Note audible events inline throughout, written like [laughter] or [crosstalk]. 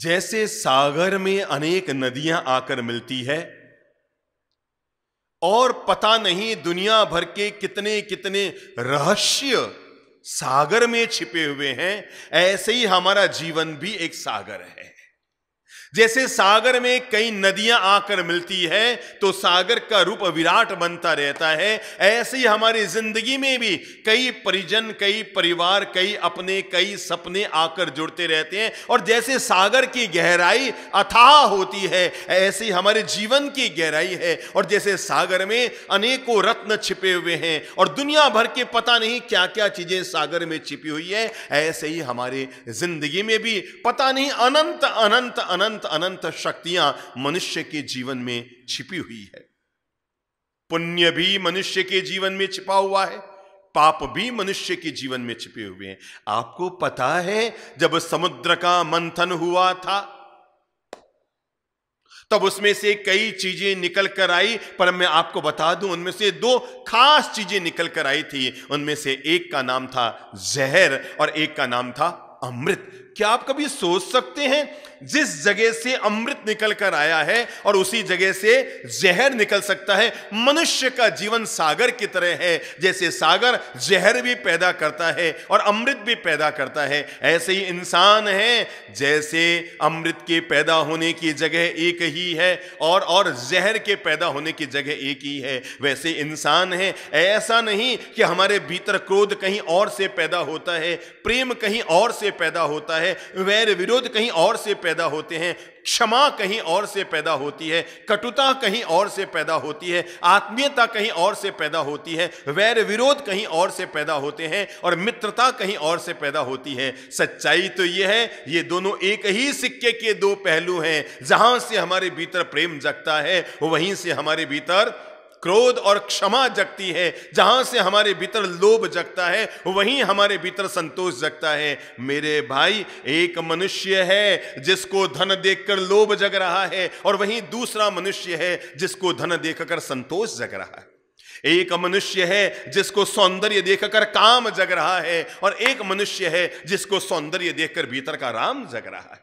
जैसे सागर में अनेक नदियाँ आकर मिलती है, और पता नहीं दुनिया भर के कितने कितने रहस्य सागर में छिपे हुए हैं, ऐसे ही हमारा जीवन भी एक सागर है। जैसे सागर में कई नदियाँ आकर मिलती है तो सागर का रूप विराट बनता रहता है। ऐसे ही हमारी ज़िंदगी में भी कई परिजन, कई परिवार, कई अपने, कई सपने आकर जुड़ते रहते हैं। और जैसे सागर की गहराई अथाह होती है, ऐसे ही हमारे जीवन की गहराई है। और जैसे सागर में अनेकों रत्न छिपे हुए हैं, और दुनिया भर के पता नहीं क्या क्या चीज़ें सागर में छिपी हुई है, ऐसे ही हमारे ज़िंदगी में भी पता नहीं, अनंत अनंत अनंत अनंत अनंत शक्तियाँ मनुष्य के जीवन में छिपी हुई है। पुण्य भी मनुष्य के जीवन में छिपा हुआ है, पाप भी मनुष्य के जीवन में छिपे हुए हैं। आपको पता है, जब समुद्र का मंथन हुआ था, तब उसमें से कई चीज़ें निकल कर आई, पर मैं आपको बता दूँ, उनमें से दो खास चीज़ें निकल कर आई थी। उनमें से एक का नाम था जहर और एक का नाम था अमृत। क्या आप कभी सोच सकते हैं, जिस जगह से अमृत निकल कर आया है और उसी जगह से जहर निकल सकता है? मनुष्य का जीवन सागर की तरह है, जैसे सागर जहर भी पैदा करता है और अमृत भी पैदा करता है। ऐसे ही इंसान है, जैसे अमृत के पैदा होने की जगह एक ही है और और जहर के पैदा होने की जगह एक ही है। वैसे इंसान है, ऐसा नहीं कि हमारे भीतर क्रोध कहीं और से पैदा होता है, प्रेम कहीं और से पैदा होता है वैर विरोध कहीं और से पैदा होते हैं, क्षमा कहीं और से पैदा होती है, कटुता कहीं और से पैदा होती है, आत्मीयता कहीं और से पैदा होती है, वैर विरोध कहीं और से पैदा होते हैं और मित्रता कहीं और से पैदा होती है। सच्चाई तो यह है, ये दोनों एक ही सिक्के के दो पहलू हैं। जहाँ से हमारे भीतर प्रेम जगता है, वहीं से हमारे भीतर क्रोध और क्षमा जगती है। जहाँ से हमारे भीतर लोभ जगता है, वहीं हमारे भीतर संतोष जगता है। मेरे भाई, एक मनुष्य है जिसको धन देखकर लोभ जग रहा है, और वहीं दूसरा मनुष्य है जिसको धन देखकर संतोष जग रहा है। एक मनुष्य है जिसको सौंदर्य देखकर काम जग रहा है, और एक मनुष्य है जिसको सौंदर्य देखकर भीतर का राम जग रहा है।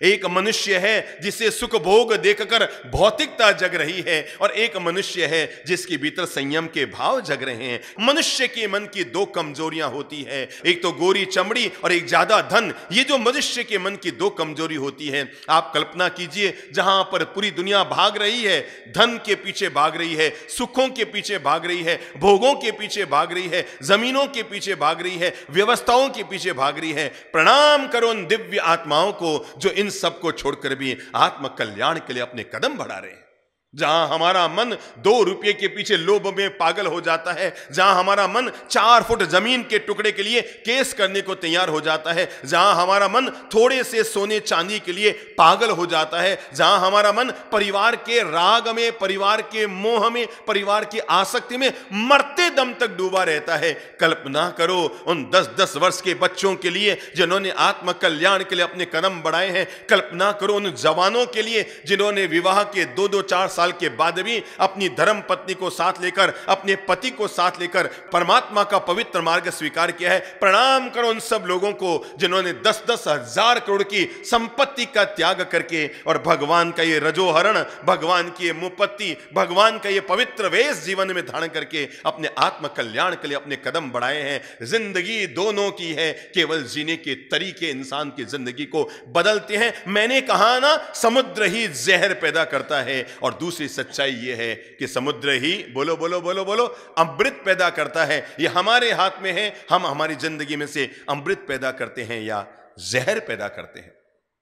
एक मनुष्य है जिसे सुख भोग देखकर भौतिकता जग रही है, और एक मनुष्य है जिसके भीतर संयम के भाव जग रहे हैं। मनुष्य के मन की दो कमजोरियाँ होती है, एक तो गोरी चमड़ी और एक ज़्यादा धन। ये जो मनुष्य के मन की दो कमज़ोरी होती है, आप कल्पना कीजिए, जहाँ पर पूरी दुनिया भाग रही है, धन के पीछे भाग रही है, सुखों के पीछे भाग रही है, भोगों के पीछे भाग रही है, जमीनों के पीछे भाग रही है, व्यवस्थाओं के पीछे भाग रही है। प्रणाम करो उन दिव्य आत्माओं को, जो इन इन सबको छोड़कर भी आत्म कल्याण के लिए अपने कदम बढ़ा रहे हैं। जहाँ हमारा मन दो रुपये के पीछे लोभ में पागल हो जाता है, जहाँ हमारा मन चार फुट ज़मीन के टुकड़े के लिए केस करने को तैयार हो जाता है, जहाँ हमारा मन थोड़े से सोने चांदी के लिए पागल हो जाता है, जहाँ हमारा मन परिवार के राग में, परिवार के मोह में, परिवार की आसक्ति में मरते दम तक डूबा रहता है। कल्पना करो, उन दस दस वर्ष के बच्चों के लिए जिन्होंने आत्म कल्याण के लिए अपने कदम बढ़ाए हैं, कल्पना करो उन जवानों के लिए जिन्होंने विवाह के दो दो चार साल के बाद भी अपनी धर्म पत्नी को साथ लेकर, अपने पति को साथ लेकर परमात्मा का पवित्र मार्ग स्वीकार किया है। प्रणाम करो उन सब लोगों को जिन्होंने दस दस हज़ार करोड़ की संपत्ति का त्याग करके और भगवान का ये रजोहरण, भगवान की ये मुपत्ति, भगवान का ये पवित्र वेश जीवन में धारण करके अपने आत्म कल्याण के लिए अपने कदम बढ़ाए हैं। ज़िंदगी दोनों की है, केवल जीने के तरीके इंसान की ज़िंदगी को बदलते हैं। मैंने कहा ना, समुद्र ही जहर पैदा करता है और दूसरी सच्चाई यह है कि समुद्र ही, बोलो बोलो बोलो बोलो, अमृत पैदा करता है। ये हमारे हाथ में है, हम हमारी ज़िंदगी में से अमृत पैदा करते हैं या जहर पैदा करते हैं।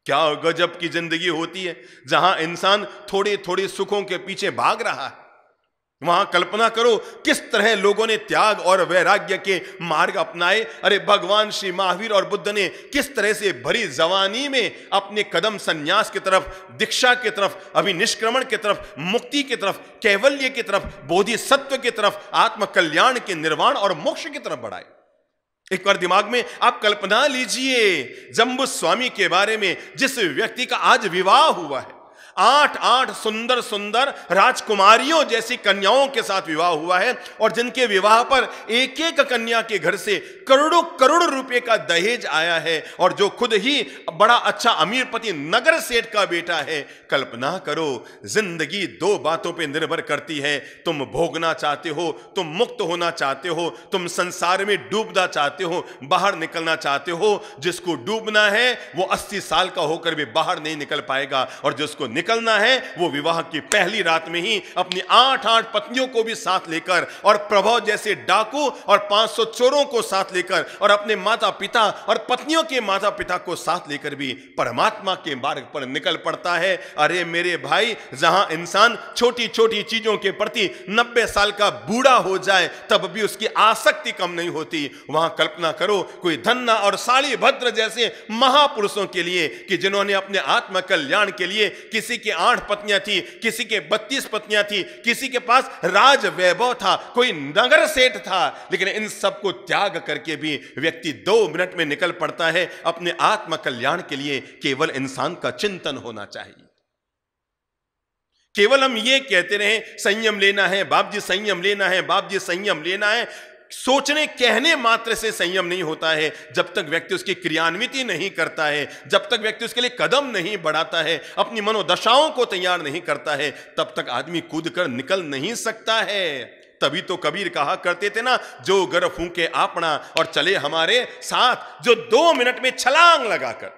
क्या गजब की ज़िंदगी होती है जहाँ इंसान थोड़े थोड़े सुखों के पीछे भाग रहा है। वहाँ कल्पना करो किस तरह लोगों ने त्याग और वैराग्य के मार्ग अपनाए। अरे भगवान श्री महावीर और बुद्ध ने किस तरह से भरी जवानी में अपने कदम संन्यास की तरफ़, दीक्षा की तरफ़ अभी निष्क्रमण की तरफ़, मुक्ति की तरफ़, कैवल्य की तरफ़ बोधि सत्व की तरफ़ आत्म कल्याण के निर्वाण और मोक्ष की तरफ़ बढ़ाए। एक बार दिमाग में आप कल्पना लीजिए जम्बू स्वामी के बारे में, जिस व्यक्ति का आज विवाह हुआ है। आठ आठ सुंदर सुंदर राजकुमारियों जैसी कन्याओं के साथ विवाह हुआ है और जिनके विवाह पर एक एक कन्या के घर से करोड़ों, करोड़ रुपए का दहेज आया है और जो खुद ही बड़ा अच्छा अमीर पति नगर सेठ का बेटा है। कल्पना करो, ज़िंदगी दो बातों पे निर्भर करती है। तुम भोगना चाहते हो, तुम मुक्त होना चाहते हो, तुम संसार में डूबना चाहते हो, बाहर निकलना चाहते हो। जिसको डूबना है, वो अस्सी साल का होकर भी बाहर नहीं निकल पाएगा और जिसको निकलना है, वो विवाह की पहली रात में ही अपनी आठ आठ पत्नियों को भी साथ लेकर और प्रभाव जैसे डाकू और 500 चोरों को साथ लेकर और अपने माता पिता और पत्नियों के माता पिता को साथ लेकर भी परमात्मा के मार्ग पर निकल पड़ता है। अरे मेरे भाई, जहाँ इंसान छोटी छोटी चीज़ों के प्रति नब्बे साल का बूढ़ा हो जाए, तब भी उसकी आसक्ति कम नहीं होती। वहाँ कल्पना करो, कोई धन्ना और साली भद्र जैसे महापुरुषों के लिए कि जिन्होंने अपने आत्म कल्याण के लिए किसी की आठ पत्नियाँ थी, किसी के बत्तीस पत्नियाँ थी, किसी के पास राज वैभव था, कोई नगर सेठ था, लेकिन इन सबको त्याग करके भी व्यक्ति दो मिनट में निकल पड़ता है, अपने आत्म कल्याण के लिए केवल इंसान का चिंतन होना चाहिए। केवल हम ये कहते रहे, संयम लेना है, बाप जी संयम लेना है, बाप जी संयम लेना है सोचने, कहने मात्र से संयम नहीं होता है। जब तक व्यक्ति उसकी क्रियान्विति नहीं करता है, जब तक व्यक्ति उसके लिए कदम नहीं बढ़ाता है, अपनी मनोदशाओं को तैयार नहीं करता है, तब तक आदमी कूद कर निकल नहीं सकता है। तभी तो कबीर कहा करते थे ना, जो गर फूके आपना और चले हमारे साथ, जो दो मिनट में छलांग लगाकर।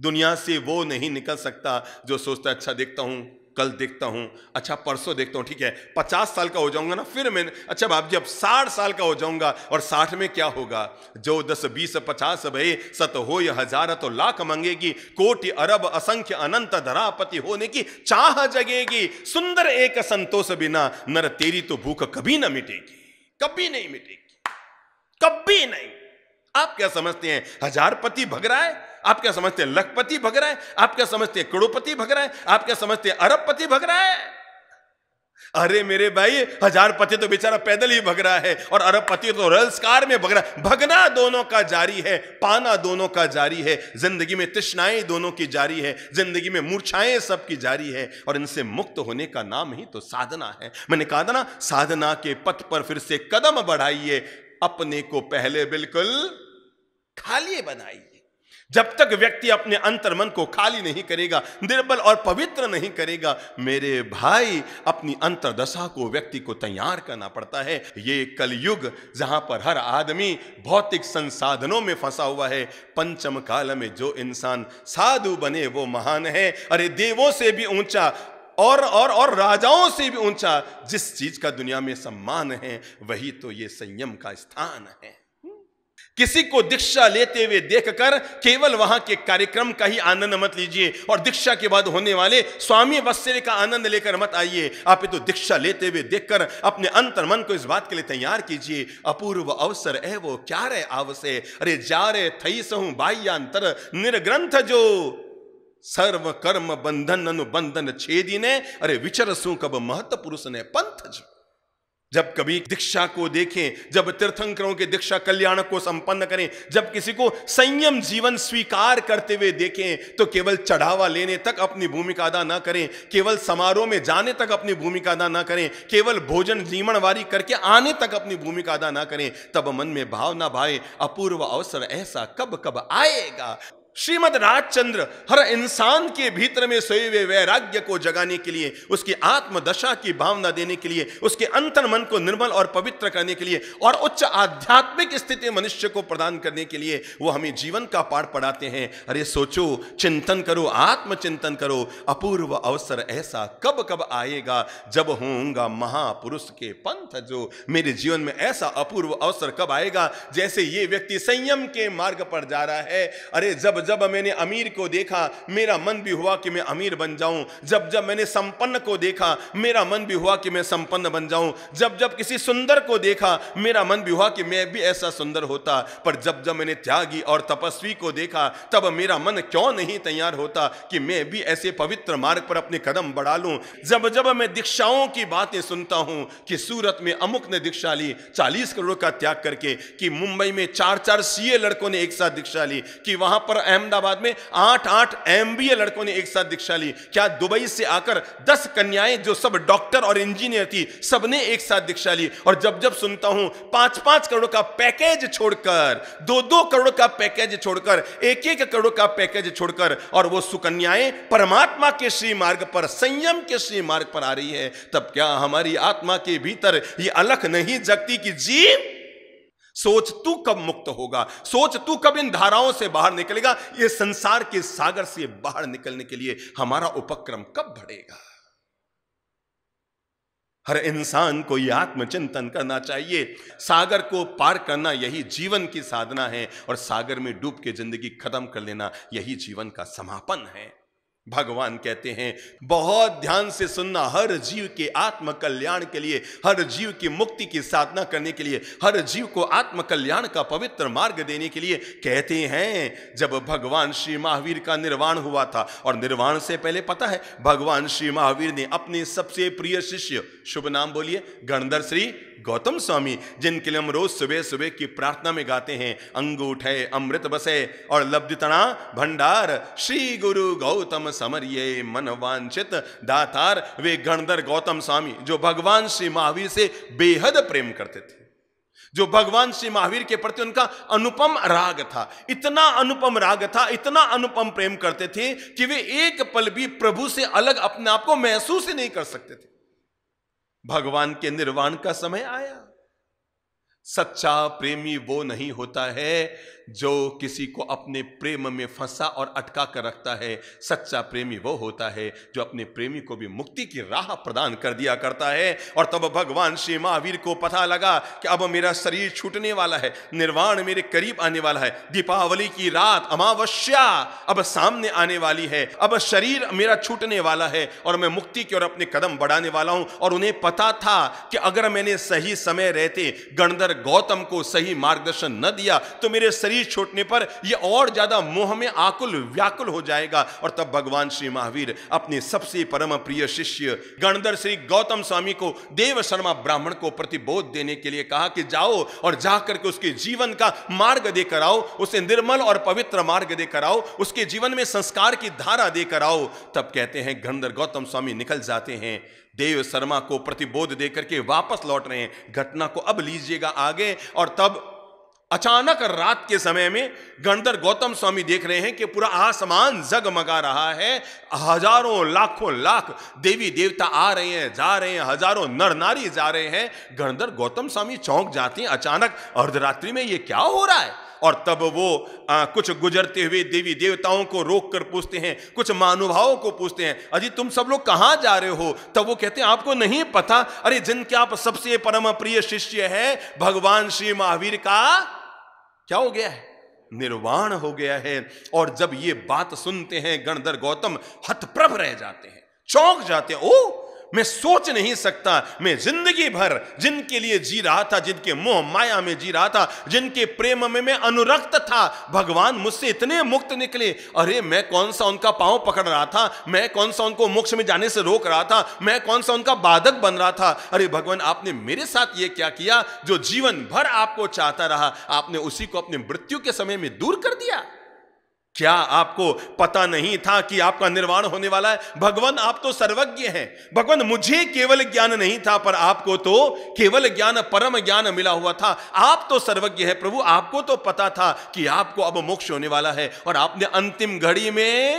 दुनिया से वो नहीं निकल सकता जो सोचता अच्छा देखता हूँ। कल देखता हूँ अच्छा परसों देखता हूँ, ठीक है, पचास साल का हो जाऊँगा ना, फिर मैं अच्छा बाप जी अब साठ साल का हो जाऊँगा, और साठ में क्या होगा? जो दस, बीस, पचास भय सत हो या हज़ार तो लाख मंगेगी, कोटि अरब असंख्य अनंत धरापति होने की चाह जगेगी, सुंदर एक संतोष बिना, नर तेरी तो भूख कभी ना मिटेगी, कभी नहीं मिटेगी, कभी नहीं। आप क्या समझते हैं हज़ार पति भग रहा है? आप क्या समझते हैं लखपति भग रहा है? आप क्या समझते हैं करोड़पति भग रहा है? आप क्या समझते हैं अरबपति भग रहा है? अरे मेरे भाई, हज़ार पति तो बेचारा पैदल ही भग रहा है और अरब पति तो रल्स कार में भग रहा है। भगना दोनों का जारी है, पाना दोनों का जारी है, ज़िंदगी में तृष्णाएँ दोनों की जारी है, ज़िंदगी में मूर्छाएँ सबकी जारी है और इनसे मुक्त होने का नाम ही तो साधना है। मैंने कहा था ना, साधना के पथ पर फिर से कदम बढ़ाइए, अपने को पहले बिल्कुल खाली बनाइए। जब तक व्यक्ति अपने अंतर मन को खाली नहीं करेगा, निर्बल और पवित्र नहीं करेगा, मेरे भाई, अपनी अंतरदशा को व्यक्ति को तैयार करना पड़ता है। ये कलयुग, जहाँ पर हर आदमी भौतिक संसाधनों में फंसा हुआ है। पंचम काल में जो इंसान साधु बने, वो महान है। अरे, देवों से भी ऊँचा, और और और राजाओं से भी ऊँचा, जिस चीज़ का दुनिया में सम्मान है, वही तो ये संयम का स्थान है। किसी को दीक्षा लेते हुए देखकर केवल वहाँ के कार्यक्रम का ही आनंद मत लीजिए। और दीक्षा के बाद होने वाले स्वामी वत्सल्य का आनंद लेकर मत आइए। आप तो दीक्षा लेते हुए देखकर अपने अंतर मन को इस बात के लिए तैयार कीजिए। अपूर्व अवसर है वो, क्या रे आवसे अरे जा रे थई सहू बाह्यांतर, निर्ग्रंथ जो। सर्व कर्म बंधन अनुबंधन छेदी ने अरे विचर सू कब महत्व पुरुष ने पंथ जो। जब कभी दीक्षा को देखें, जब तीर्थंकरों के दीक्षा कल्याण को संपन्न करें, जब किसी को संयम जीवन स्वीकार करते हुए देखें तो केवल चढ़ावा लेने तक अपनी भूमिका अदा ना करें, केवल समारोह में जाने तक अपनी भूमिका अदा ना करें, केवल भोजन जीवनवारी करके आने तक अपनी भूमिका अदा ना करें, तब मन में भाव ना भाए, अपूर्व अवसर ऐसा कब कब आएगा? श्रीमद राजचंद्र हर इंसान के भीतर में सोए हुए वैराग्य को जगाने के लिए, उसकी आत्मदशा की भावना देने के लिए, उसके अंतर मन को निर्मल और पवित्र करने के लिए और उच्च आध्यात्मिक स्थिति मनुष्य को प्रदान करने के लिए वो हमें जीवन का पाठ पढ़ाते हैं। अरे सोचो, चिंतन करो, आत्मचिंतन करो। अपूर्व अवसर ऐसा कब कब आएगा जब होऊँगा महापुरुष के पंथ जो मेरे जीवन में ऐसा अपूर्व अवसर कब आएगा जैसे ये व्यक्ति संयम के मार्ग पर जा रहा है। अरे जब जब मैंने अमीर को देखा, मेरा मन भी हुआ कि मैं अमीर बन जाऊँ। जब जब मैंने संपन्न को देखा, मेरा मन भी हुआ कि मैं संपन्न बन जाऊँ। जब जब किसी सुंदर को देखा, मेरा मन भी हुआ कि मैं भी ऐसा सुंदर होता। पर जब जब मैंने त्यागी और तपस्वी को देखा, तब मेरा मन क्यों नहीं तैयार होता कि मैं भी ऐसे पवित्र मार्ग पर अपने कदम बढ़ा लूँ? जब जब मैं दीक्षाओं की बातें सुनता हूँ कि सूरत में अमुक ने दीक्षा ली, चालीस करोड़ का त्याग करके, कि मुंबई में चार चार सीए लड़कों ने एक साथ दीक्षा ली, कि वहाँ पर अहमदाबाद में आठ आठ एमबीए लड़कों ने एक साथ दीक्षा ली। क्या दुबई से आकर दस कन्याएँ जो सब डॉक्टर और इंजीनियर थी, सबने एक साथ दीक्षा ली? और जब जब सुनता हूँ पाँच पाँच करोड़ का पैकेज छोड़कर दो दो करोड़ का पैकेज छोड़कर एक एक करोड़ का पैकेज छोड़कर, और वो सुकन्याएँ परमात्मा के श्री मार्ग पर, संयम के श्री मार्ग पर आ रही है, तब क्या हमारी आत्मा के भीतर ये अलख नहीं जगती कि जीव सोच तू कब मुक्त होगा? सोच तू कब इन धाराओं से बाहर निकलेगा? ये संसार के सागर से बाहर निकलने के लिए हमारा उपक्रम कब बढ़ेगा? हर इंसान को यह आत्मचिंतन करना चाहिए। सागर को पार करना यही जीवन की साधना है और सागर में डूब के ज़िंदगी खत्म कर लेना यही जीवन का समापन है। भगवान कहते हैं, बहुत ध्यान से सुनना हर जीव के आत्म कल्याण के लिए, हर जीव की मुक्ति की साधना करने के लिए, हर जीव को आत्म कल्याण का पवित्र मार्ग देने के लिए कहते हैं। जब भगवान श्री महावीर का निर्वाण हुआ था, और निर्वाण से पहले पता है, भगवान श्री महावीर ने अपने सबसे प्रिय शिष्य, शुभ नाम बोलिए, गणधर श्री गौतम स्वामी, जिनके लिए हम रोज सुबह सुबह की प्रार्थना में गाते हैं, अंगूठ अमृत बसे और लब्धतना भंडार, श्री गुरु गौतम समरिये मन वांछित दातार, वे गणधर गौतम स्वामी, जो भगवान श्री महावीर से बेहद प्रेम करते थे। जो भगवान श्री महावीर के प्रति उनका अनुपम राग था, इतना अनुपम राग था, इतना अनुपम प्रेम करते थे, कि वे एक पल भी प्रभु से अलग अपने आप को महसूस ही नहीं कर सकते थे। भगवान के निर्वाण का समय आया। सच्चा प्रेमी वो नहीं होता है जो किसी को अपने प्रेम में फंसा और अटका कर रखता है, सच्चा प्रेमी वो होता है जो अपने प्रेमी को भी मुक्ति की राह प्रदान कर दिया करता है। और तब भगवान श्री महावीर को पता लगा कि अब मेरा शरीर छूटने वाला है, निर्वाण मेरे करीब आने वाला है। दीपावली की रात अमावस्या अब सामने आने वाली है, अब शरीर मेरा छूटने वाला है और मैं मुक्ति की ओर अपने कदम बढ़ाने वाला हूँ। और उन्हें पता था कि अगर मैंने सही समय रहते, गणधर गौतम को सही मार्गदर्शन न दिया तो मेरे शरीर शरीर छोड़ने पर यह और ज़्यादा मोह में आकुल, व्याकुल हो जाएगा। और तब भगवान श्री महावीर अपने सबसे परम प्रिय शिष्य गणधर श्री गौतम स्वामी को, देव शर्मा ब्राह्मण को प्रतिबोध देने के लिए कहा कि जाओ और जाकर के उसके जीवन का मार्ग देकर आओ, उसे निर्मल और पवित्र मार्ग देकर आओ, उसके जीवन में संस्कार की धारा देकर आओ। तब कहते हैं, गणधर गौतम स्वामी निकल जाते हैं। देव शर्मा को प्रतिबोध देकर के वापस लौट रहे हैं। घटना को अब लीजिएगा आगे। और तब अचानक रात के समय में गणधर गौतम स्वामी देख रहे हैं कि पूरा आसमान जगमगा रहा है। हज़ारों लाखों लाख देवी देवता आ रहे हैं जा रहे हैं हज़ारों नर नारी जा रहे हैं। गणधर गौतम स्वामी चौंक जाते हैं। अचानक अर्धरात्रि में ये क्या हो रहा है? और तब वो आ, कुछ गुजरते हुए देवी देवताओं को रोक कर पूछते हैं कुछ महानुभावों को पूछते हैं अजी तुम सब लोग कहाँ जा रहे हो? तब वो कहते हैं आपको नहीं पता। अरे जिनके आप सबसे परम प्रिय शिष्य है भगवान श्री महावीर का क्या हो गया है? निर्वाण हो गया है। और जब ये बात सुनते हैं गणधर गौतम, हतप्रभ रह जाते हैं, चौंक जाते हैं ओ मैं सोच नहीं सकता। मैं ज़िंदगी भर जिनके लिए जी रहा था, जिनके मोह माया में जी रहा था, जिनके प्रेम में मैं अनुरक्त था, भगवान मुझसे इतने मुक्त निकले। अरे, मैं कौन सा उनका पाँव पकड़ रहा था? मैं कौन सा उनको मोक्ष में जाने से रोक रहा था? मैं कौन सा उनका बाधक बन रहा था? अरे भगवान, आपने मेरे साथ ये क्या किया जो जीवन भर आपको चाहता रहा? आपने उसी को अपने मृत्यु के समय में दूर कर दिया। क्या आपको पता नहीं था कि आपका निर्वाण होने वाला है? भगवान, आप तो सर्वज्ञ हैं। भगवान, मुझे केवल ज्ञान नहीं था, पर आपको तो केवल ज्ञान, परम ज्ञान मिला हुआ था। आप तो सर्वज्ञ है, प्रभु, आपको तो पता था कि आपको अब मोक्ष होने वाला है। और आपने अंतिम घड़ी में,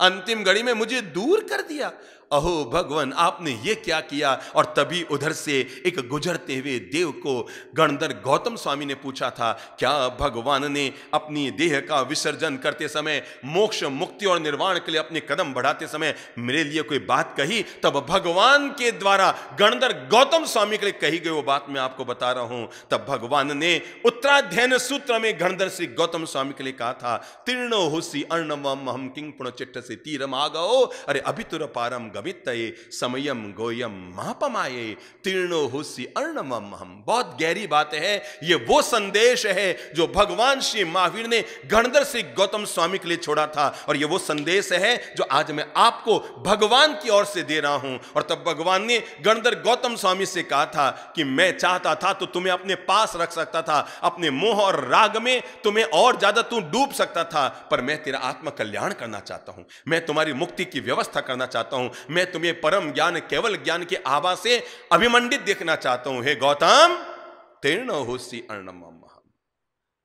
अंतिम घड़ी में मुझे दूर कर दिया। अहो, भगवान, आपने ये क्या किया? और तभी उधर से एक गुजरते हुए देव को गणधर गौतम स्वामी ने पूछा था, क्या भगवान ने अपनी देह का विसर्जन करते समय मोक्ष, मुक्ति और निर्वाण के लिए अपने कदम बढ़ाते समय मेरे लिए कोई बात कही? तब भगवान के द्वारा गणधर गौतम स्वामी के लिए कही गई वो बात मैं आपको बता रहा हूँ। तब भगवान ने उत्तराध्ययन सूत्र में गणधर श्री गौतम स्वामी के लिए कहा था तीर्ण हुसी अर्णवम हम किंग पुण चिट्ठ से तीरम आ गो अरे अभितुर पारम गमित समयम गोयम महापमाये तीर्णो हुसी अर्णम हम बहुत गहरी बात है, ये वो संदेश है जो भगवान श्री महावीर ने गणधर से गौतम स्वामी के लिए छोड़ा था। और ये वो संदेश है जो आज मैं आपको भगवान की ओर से दे रहा हूँ। और तब भगवान ने गणधर गौतम स्वामी से कहा था कि मैं चाहता था तो तुम्हें अपने पास रख सकता था, अपने मोह और राग में तुम्हें और ज़्यादा तू डूब सकता था। पर मैं तेरा आत्म कल्याण करना चाहता हूँ, मैं तुम्हारी मुक्ति की व्यवस्था करना चाहता हूँ। मैं तुम्हें परम ज्ञान, केवल ज्ञान के आभा से अभिमंडित देखना चाहता हूँ। हे गौतम, तीर्ण होसी अर्णम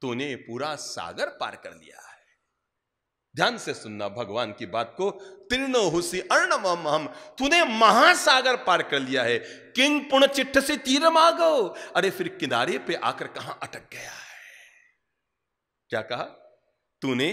तूने पूरा सागर पार कर लिया है। ध्यान से सुनना, भगवान की बात को। तीर्ण हुसी अर्णम हम तूने महासागर पार कर लिया है। किंग पुण्य चिट्ठ से तीर मागो। अरे फिर किनारे पे आकर कहाँ अटक गया है? क्या कहा? तूने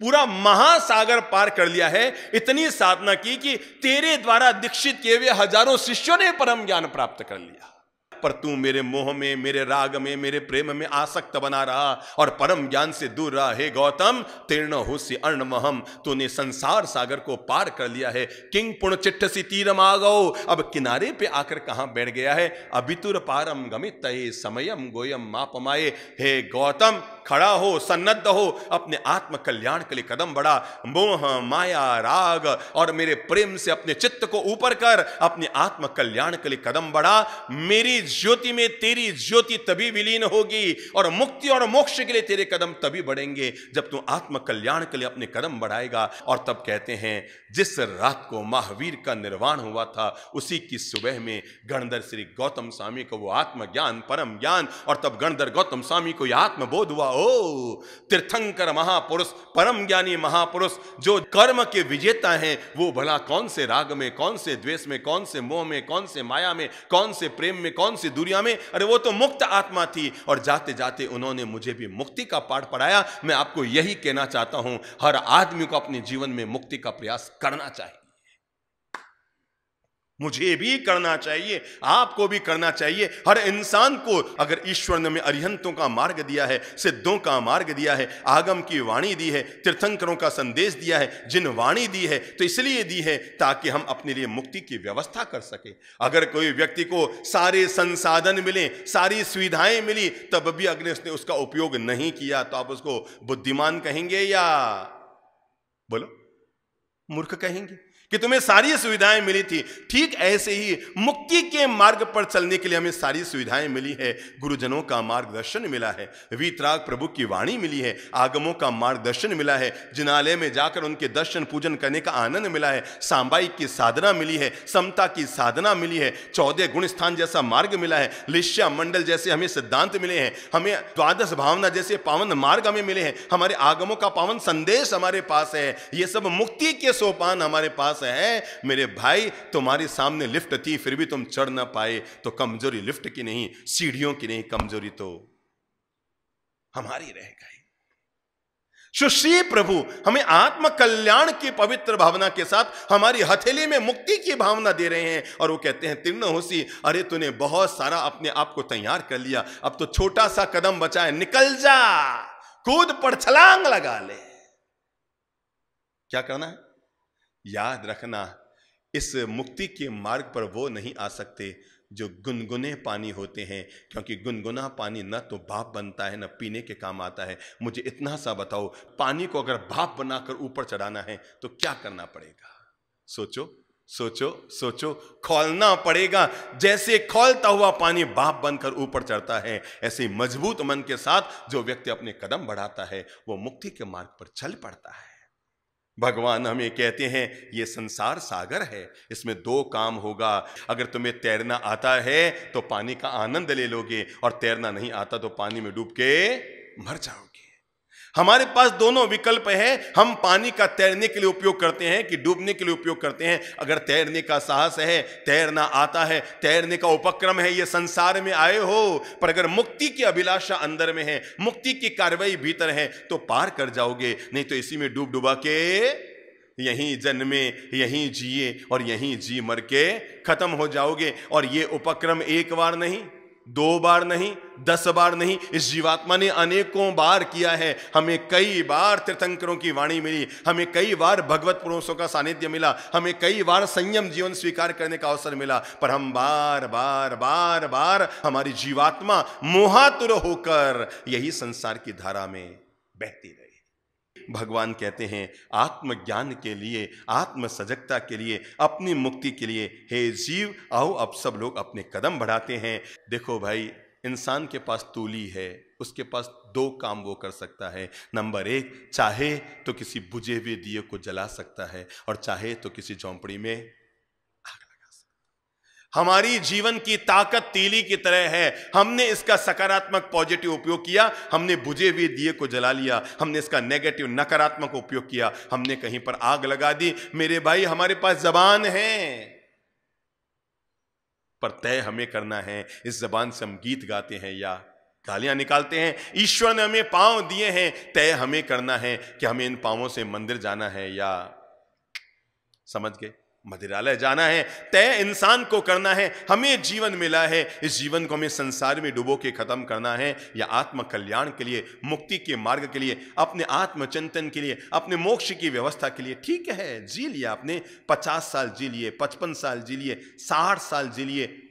पूरा महासागर पार कर लिया है। इतनी साधना की कि तेरे द्वारा दीक्षित किए हुए हज़ारों शिष्यों ने परम ज्ञान प्राप्त कर लिया। पर तू मेरे मोह में, मेरे राग में, मेरे प्रेम में आसक्त बना रहा और परम ज्ञान से दूर रहा। हे गौतम, तीर्ण हुसी अर्णमहम तूने संसार सागर को पार कर लिया है। किंग पुण चिट्ठ सी तीर मागो। अब किनारे पे आकर कहाँ बैठ गया है? अभितुर पारम गमित समयम गोयम मापमाए हे गौतम खड़ा हो, सन्नद्ध हो, अपने आत्म कल्याण के लिए कदम बढ़ा। मोह, माया, राग और मेरे प्रेम से अपने चित्त को ऊपर कर, अपने आत्म कल्याण के लिए कदम बढ़ा। मेरी ज्योति में तेरी ज्योति तभी विलीन होगी और मुक्ति और मोक्ष के लिए तेरे कदम तभी बढ़ेंगे जब तू आत्म कल्याण के लिए अपने कदम बढ़ाएगा। और तब कहते हैं जिस रात को महावीर का निर्वाण हुआ था, उसी की सुबह में गणधर श्री गौतम स्वामी को वो आत्मज्ञान, परम ज्ञान, और तब गणधर गौतम स्वामी को यह आत्मबोध हुआ, ओ, तीर्थंकर महापुरुष, परम ज्ञानी महापुरुष, जो कर्म के विजेता हैं, वो भला कौन से राग में, कौन से द्वेष में, कौन से मोह में, कौन से माया में, कौन से प्रेम में, कौन सी दुनिया में? अरे, वो तो मुक्त आत्मा थी, और जाते जाते उन्होंने मुझे भी मुक्ति का पाठ पढ़ाया। मैं आपको यही कहना चाहता हूँ, हर आदमी को अपने जीवन में मुक्ति का प्रयास करना चाहिए। मुझे भी करना चाहिए, आपको भी करना चाहिए। हर इंसान को अगर ईश्वर ने में अरिहंतों का मार्ग दिया है, सिद्धों का मार्ग दिया है, आगम की वाणी दी है, तीर्थंकरों का संदेश दिया है, जिन वाणी दी है तो इसलिए दी है ताकि हम अपने लिए मुक्ति की व्यवस्था कर सके। अगर कोई व्यक्ति को सारे संसाधन मिले, सारी सुविधाएँ मिली, तब भी अगर उसने उसका उपयोग नहीं किया तो आप उसको बुद्धिमान कहेंगे या? बोलो। मूर्ख कहेंगे। कि तुम्हें सारी सुविधाएँ मिली थी। ठीक ऐसे ही मुक्ति के मार्ग पर चलने के लिए हमें सारी सुविधाएँ मिली है। गुरुजनों का मार्गदर्शन मिला है। वीतराग प्रभु की वाणी मिली है। आगमों का मार्गदर्शन मिला है। जिनालय में जाकर उनके दर्शन पूजन करने का आनंद मिला है। सांबाई की साधना मिली है। समता की साधना मिली है। चौदह गुण स्थान जैसा मार्ग मिला है। लिश्या मंडल जैसे हमें सिद्धांत मिले हैं। हमें द्वादश भावना जैसे पावन मार्ग हमें मिले हैं। हमारे आगमों का पावन संदेश हमारे पास है। ये सब मुक्ति के सोपान हमारे पास पास है, मेरे भाई, तुम्हारे सामने लिफ्ट थी, फिर भी तुम चढ़ ना पाए। तो कमज़ोरी लिफ्ट की नहीं, सीढ़ियों की नहीं कमज़ोरी तो हमारी रह गई। सुश्री प्रभु, हमें आत्म कल्याण की पवित्र भावना के साथ हमारी हथेली में मुक्ति की भावना दे रहे हैं। और वो कहते हैं तीर्ण होसी अरे तूने बहुत सारा अपने आप को तैयार कर लिया। अब तो छोटा सा कदम बचा है निकल जा, कूद पड़, छलांग लगा ले। क्या करना है? याद रखना, इस मुक्ति के मार्ग पर वो नहीं आ सकते जो गुनगुने पानी होते हैं, क्योंकि गुनगुना पानी न तो भाप बनता है, न पीने के काम आता है। मुझे इतना सा बताओ, पानी को अगर भाप बनाकर ऊपर चढ़ाना है तो क्या करना पड़ेगा? सोचो सोचो सोचो, खोलना पड़ेगा। जैसे खोलता हुआ पानी भाप बनकर ऊपर चढ़ता है, ऐसे मज़बूत मन के साथ जो व्यक्ति अपने कदम बढ़ाता है, वो मुक्ति के मार्ग पर चल पड़ता है। भगवान हमें कहते हैं, ये संसार सागर है, इसमें दो काम होगा। अगर तुम्हें तैरना आता है तो पानी का आनंद ले लोगे, और तैरना नहीं आता तो पानी में डूब के मर जाओगे। हमारे पास दोनों विकल्प है। हम पानी का तैरने के लिए उपयोग करते हैं कि डूबने के लिए उपयोग करते हैं। अगर तैरने का साहस है, तैरना आता है, तैरने का उपक्रम है, ये संसार में आए हो, पर अगर मुक्ति की अभिलाषा अंदर में है, मुक्ति की कार्रवाई भीतर है तो पार कर जाओगे। नहीं तो इसी में डूब डुबा के यहीं जन्मे, यहीं जिए और यहीं जी मर के खत्म हो जाओगे। और ये उपक्रम एक बार नहीं दो बार नहीं, दस बार नहीं, इस जीवात्मा ने अनेकों बार किया है। हमें कई बार तीर्थंकरों की वाणी मिली, हमें कई बार भगवत पुरुषों का सानिध्य मिला, हमें कई बार संयम जीवन स्वीकार करने का अवसर मिला, पर हम बार बार बार बार हमारी जीवात्मा मोहातुर होकर यही संसार की धारा में बहती रही। भगवान कहते हैं, आत्मज्ञान के लिए आत्म सजगता के लिए, अपनी मुक्ति के लिए, हे जीव, आओ अब सब लोग अपने कदम बढ़ाते हैं। देखो भाई, इंसान के पास तूली है, उसके पास दो काम वो कर सकता है। नंबर एक, चाहे तो किसी बुझे हुए दिए को जला सकता है, और चाहे तो किसी झोंपड़ी में हमारी जीवन की ताकत तीली की तरह है। हमने इसका सकारात्मक पॉजिटिव उपयोग किया, हमने बुझे हुए दिए को जला लिया, हमने इसका नेगेटिव नकारात्मक उपयोग किया, हमने कहीं पर आग लगा दी। मेरे भाई, हमारे पास जबान है। पर तय हमें करना है, इस जबान से हम गीत गाते हैं या गालियाँ निकालते हैं। ईश्वर ने हमें पाँव दिए हैं। तय हमें करना है कि हमें इन पांवों से मंदिर जाना है या, समझ गए? मदिरालय जाना है, तय इंसान को करना है, हमें जीवन मिला है, इस जीवन को हमें संसार में डुबो के खत्म करना है, या आत्म कल्याण के लिए, मुक्ति के मार्ग के लिए, अपने आत्मचिंतन के लिए, अपने मोक्ष की व्यवस्था के लिए, ठीक है, जी लिया आपने, पचास साल जी लिए, पचपन साल जी लिए, साठ साल जी लिए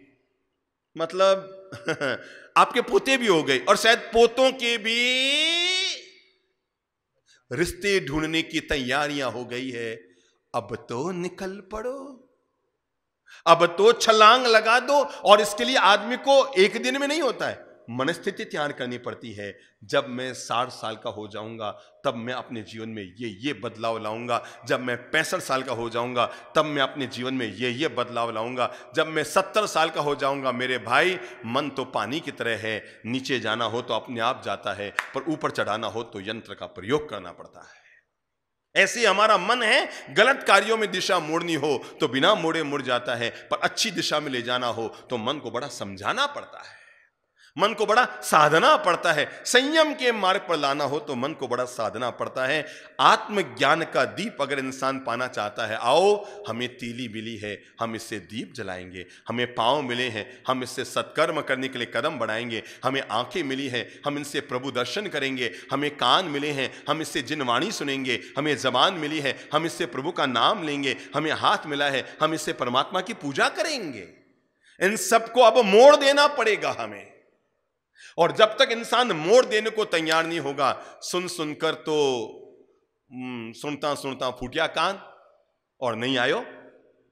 मतलब [laughs] आपके पोते भी हो गए, और शायद पोतों के भी रिश्ते ढूँढने की तैयारियाँ हो गई है। अब तो निकल पड़ो। अब तो छलांग लगा दो और इसके लिए आदमी को एक दिन में नहीं होता है। मनस्थिति तैयार करनी पड़ती है। जब मैं साठ साल का हो जाऊँगा, तब मैं अपने जीवन में ये ये बदलाव लाऊँगा। जब मैं पैंसठ साल का हो जाऊँगा, तब मैं अपने जीवन में ये ये बदलाव लाऊँगा। जब मैं सत्तर साल का हो जाऊँगा, मेरे भाई, मन तो पानी की तरह है। नीचे जाना हो तो अपने आप जाता है, पर ऊपर चढ़ाना हो तो यंत्र का प्रयोग करना पड़ता है। ऐसे हमारा मन है, गलत कार्यों में दिशा मोड़नी हो तो बिना मोड़े मुड़ जाता है, पर अच्छी दिशा में ले जाना हो तो मन को बड़ा समझाना पड़ता है। मन को बड़ा साधना पड़ता है। संयम के मार्ग पर लाना हो तो मन को बड़ा साधना पड़ता है। आत्मज्ञान का दीप अगर इंसान पाना चाहता है, आओ, हमें तीली मिली है, हम इससे दीप जलाएँगे, हमें पाँव मिले हैं, हम इससे सत्कर्म करने के लिए कदम बढ़ाएँगे, हमें आँखें मिली हैं, हम इनसे प्रभु दर्शन करेंगे, हमें कान मिले हैं, हम इससे जिनवाणी सुनेंगे, हमें जबान मिली है, हम इससे प्रभु का नाम लेंगे, हमें हाथ मिला है, हम इससे परमात्मा की पूजा करेंगे। इन सबको अब मोड़ देना पड़ेगा हमें। और जब तक इंसान मोड़ देने को तैयार नहीं होगा सुन सुनकर तो हम्म, सुनता सुनता फूटिया कान और नहीं आयो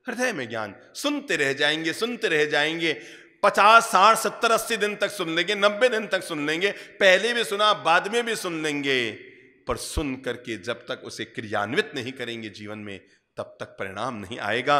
हृदय में ज्ञान। सुनते रह जाएँगे सुनते रह जाएँगे। पचास साठ सत्तर अस्सी दिन तक सुन लेंगे नब्बे दिन तक सुन लेंगे पहले भी सुना बाद में भी सुन लेंगे। पर सुन करके जब तक उसे क्रियान्वित नहीं करेंगे जीवन में तब तक परिणाम नहीं आएगा।